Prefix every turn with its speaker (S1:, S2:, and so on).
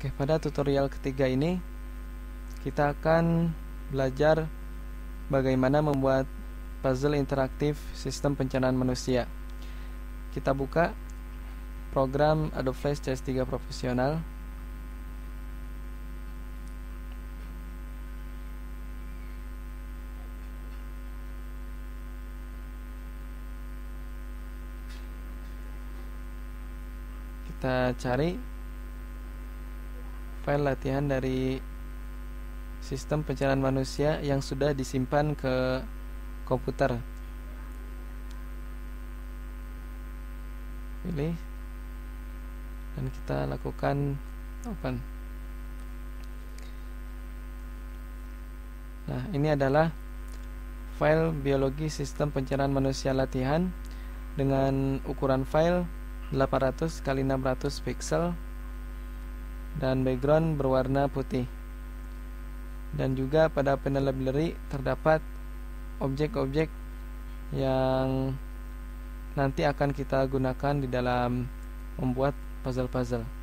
S1: Oke, pada tutorial ketiga ini kita akan belajar bagaimana membuat puzzle interaktif sistem pencernaan manusia. Kita buka program Adobe Flash CS3 Profesional. Kita cari file latihan dari sistem pencernaan manusia yang sudah disimpan ke komputer. Pilih dan kita lakukan open. Nah, ini adalah file biologi sistem pencernaan manusia latihan dengan ukuran file 800 x 600 pixel dan background berwarna putih. Dan juga pada panel library terdapat objek-objek yang nanti akan kita gunakan di dalam membuat puzzle-puzzle.